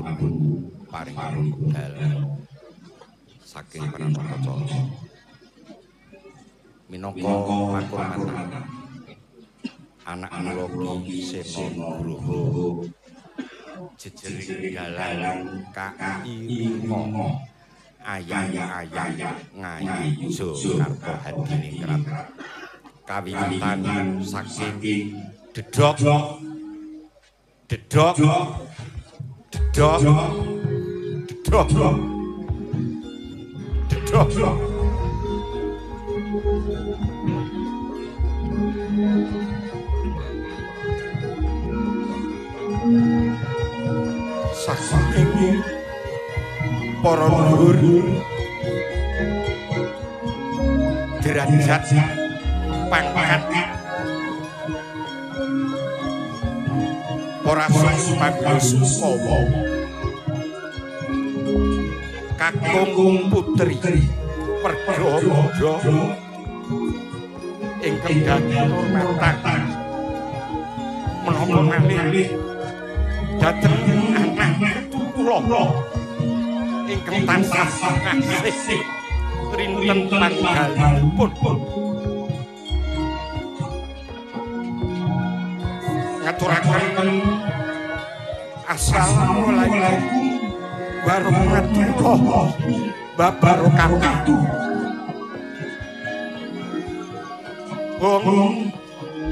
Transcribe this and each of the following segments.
matur paring budal saking Pranata minangka matur anak kula ki Sena Groho jejering dalan kairinga ayang-ayang ngayijo karto hadiningrat kawiwitan saking dedok dedok dedok dedok dedok saking para dhuwur derajat pangkat ora supados kawa kakung putri perdodo ingkang dadi hormatan menapa malih dhateng anak kula? Ingkang tansah ngasih rinten tanggalipun ngaturaken Assalamualaikum. Warahmatullahi wabarakatuh. Wong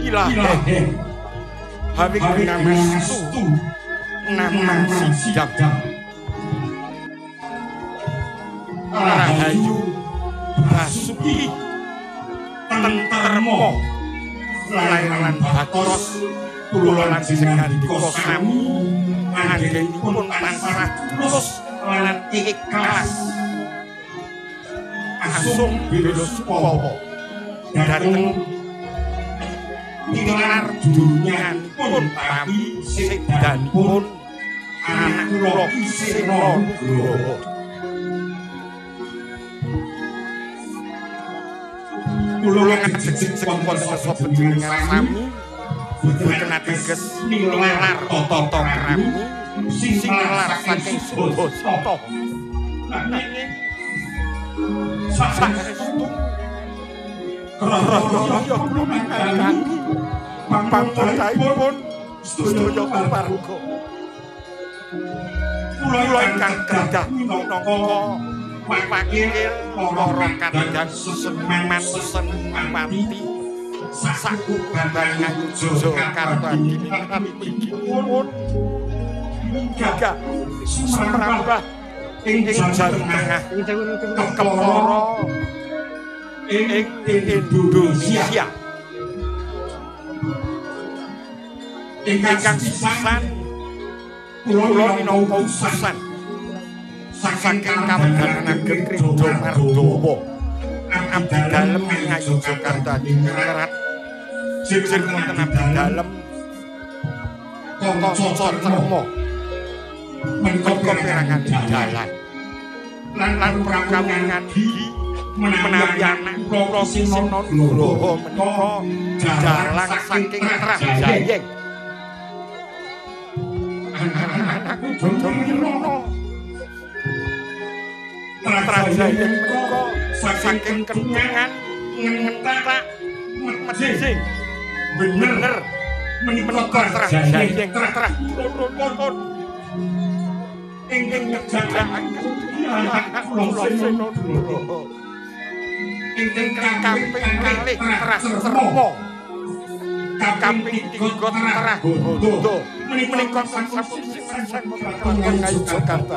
ilahe Habib Namastu Nama Sidap Rahayu Basuki Tentermo. Lailan Bakros Kulolan Segar Dikosami Anggenipun tansah terus lan ikhlas Asung Bilo Supowo Dateng Nilar dunyanipun Pami Sedanipun Anak Kuro Sino Nugroho Kulo ngajeng sekon sapa panjenengan sami boten ateges nilar tata krami sing nilar saking subo sita nanging saestu kraya kula mangkangi pangkutaipun sedaya keluarga kula ingkang kedah minangka wakil para kadang seman pun ing tengah. keporo. Ing Indonesia. Ingkang sisan kula minangka utusan saking kawedanan ageng Krido Mardowo abdi dalem ngayu Jakarta dingerat jeneng wonten abdi dalem. Toto Termo menika perangan dalan. Lan lan perkawingan iki menawi anak kula Sinono Nugroho menika dalang saking Trajayeng anakku Jojo Mirono Trajayeng menika saking kentengan ngentak medhing bener menika Trajayeng trah turun-turun ingkang nyegadaken anak kula Sinono Nugroho ingkang kaping kalih teras sermo kaping tiga terah gondo menika sampun sisan kelakuan kayu Jakarta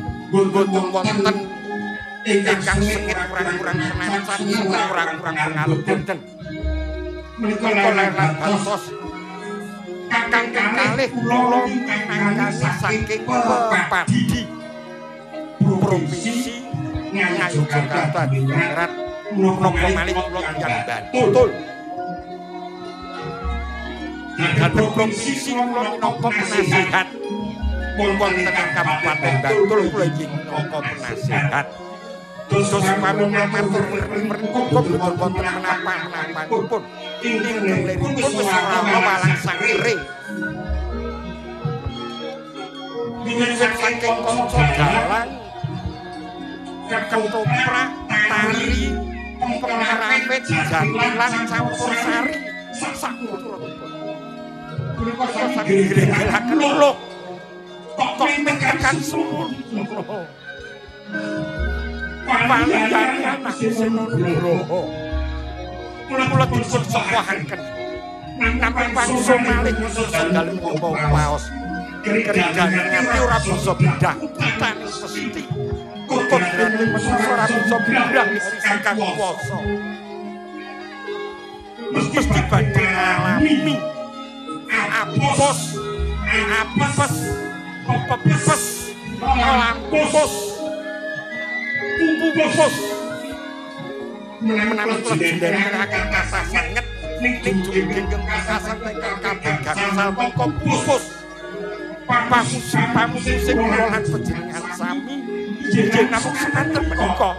boten wonten ingkang sengit kurang-kurang kenacan kurang-kurang pengalut boten menika lair bantos Kang kalih kula mangkani saking Pepadi Provinsi Ngayogyakarta Jakarta menapa malih kula tiyang Bantul. Dhateng provinsi kula minangka penasihat wonten ing Kabupaten Bantul kula inggih minangka penasihat. Dos pamula matur mrikup boten wonten menapa-menapanipun. Ing liripun wis ora walang sangre. Wiwit saking kanca dalang ketoprak tari pengarawit jatilan campur sari sakuturipun. Punika saking gregelaken lho. kok mingkan suwun kula. Pangkarya Sinuhun Nugroho. Kula dipun sepuhaken. Nampi pangso malih setunggal menika maos. Keridangan nganti ora bisa bidah utang sesti. Kutut nganti ora bisa bidah ingkang kuwasa. Mesti badhe ngalami apos apes pepes lampus pupu pepes menawi jenengan akan kasah sanget ning jenggeng kasasan ingkang kabeh gangsal mengko pupus pamusi pamusi kula lan panjenengan sami. Jeneng namung semanten menika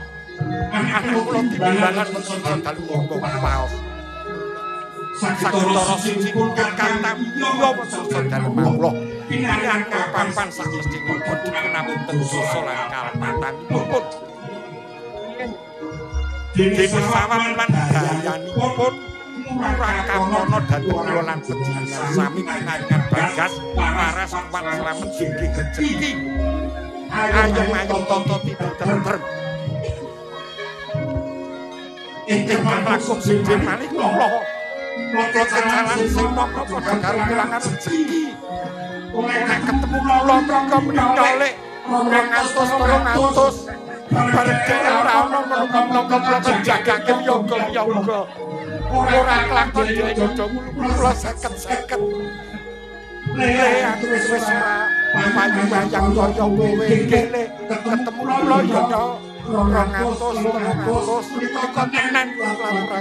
anak kula timbangan menika dalu monggo paos pun kakang tampiya wasa dalem Allah Pilihan kapan sak mesti kumpul Dipunapunten suso lan kalpatan kumpul Dene pesawat lan dayanipun Rakamono dhateng kula lan panjenengan sami pinaringan bagas paras kuat slamet singgi keceki. Ayem-ayem tonto tidak terter. Ingkang mlaku sing malih kula. Kula kecalan sing padha karo kelangan Nek ketemu kula mriko menika lek 200 300 Bareng ora ana menunggu-menunggu kula jagake yoga-yoga. Ora kelakon dhewe yoga kula seket-seket. Le aku wis ora. Bayang kaya kowe kene. Ketemu kula yo yo. 200 200 menika tenan kula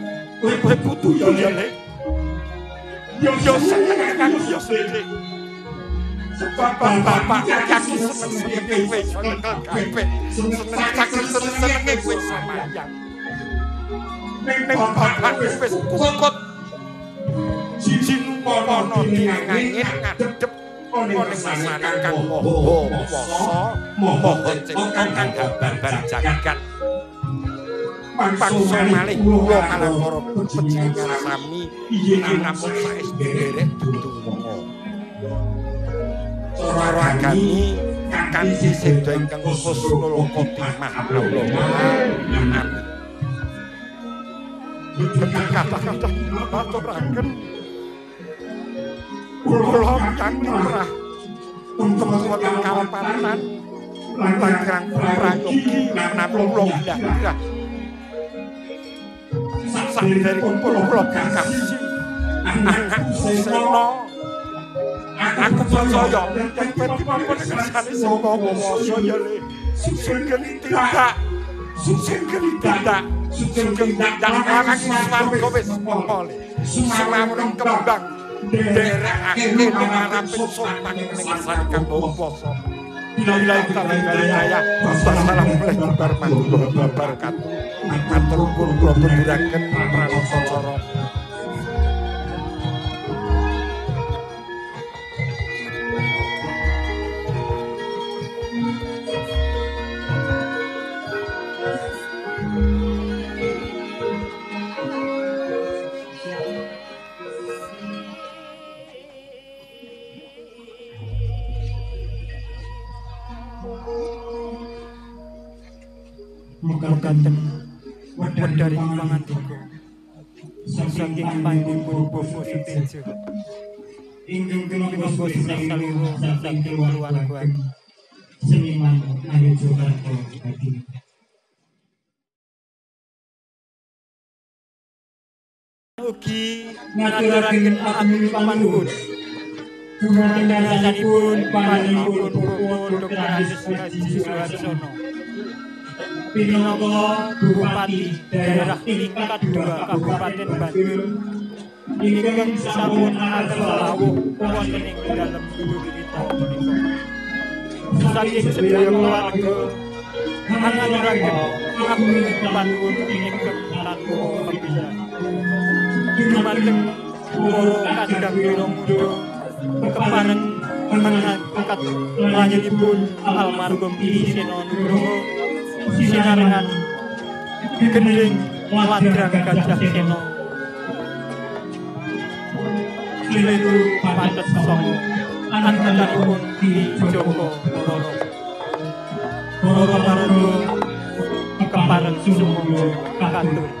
Wewe putu yoyele. Yo sete. Papa papa kaki semengewe sonaka kepe. Kaki semengewe samaya. Papa papa wis kukut. Jin mono diangin ngadep ana sasana kang maha kuwasa maha cipta kang babar jagat paksa malih kula kalah para pecingan rami yen namung saestu derek donga cara agami kanthi sedo ingkang husnul khotimah Allahumma amin kata-kata kula untuk wonten lan langkang prayogi kula dari kumpul kula kasih anak seno. Aku percaya peti mampun kersane sing kuwasa ya le sugeng tindak. Sugeng tindak. Sugeng tindak. Anak swarga wis. Apa le sumawurung kembang derekake marapin sopan ning kersane kang Innalillahi wa inna ilaihi Wassalamualaikum warahmatullahi wabarakatuh. Ingkang kula Gusti Sangku saking keluarga seniman Ayu Jogarto Badi. Ugi ngaturaken agni pamanduhun. Dumateng rasanipun panjenenganipun Bapak Dr. Haji Suwarsono. Pinangka Bupati Daerah Tingkat 2 Kabupaten Bantul Ikang sa muna sa labo Kung ano yung dalam tuloy kita Sa isbiyang lago Ang naraga Ang mintamanun Inikalan mo kapila Dumating Puro kadang minong duduk mengangkat almarhum Isinon Nugroho Sinarangan Gending Wadrang Gajah Seno Liletu patet songo angkatanipun di Joko Loro Loro Marodo kepareng sumomo katur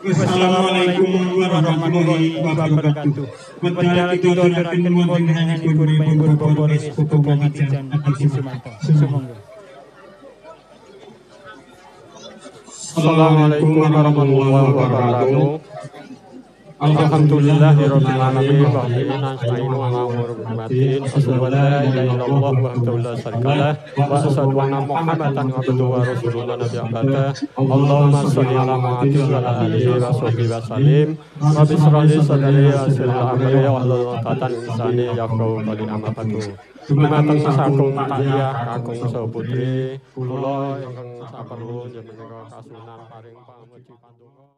Assalamualaikum warahmatullahi wabarakatuh. Mentara itu donatin mohon hanya ikut ribut berboris kutu pengajian Aki Sumanto. Assalamualaikum warahmatullahi wabarakatuh. Alhamdulillahirabbil alamin wa bihi nasta'inu ala umuri ummatin. Asyhadu an la ilaha illallah wahdahu la syarika lah wa asyhadu anna Muhammadan abduhu wa rasuluhu la nabiyya ba'da. Allahumma shalli ala Muhammadin wa ala alihi wa sahbihi wa sallim. Rabbi shrah li sadri wa yassir li amri wa hlul 'uqdatam min lisani yafqahu qawli amma ba'du. Dumateng sesakung takiyah kakung saha putri kula ingkang saperlu njenengan kasunan paring pamuji pantungo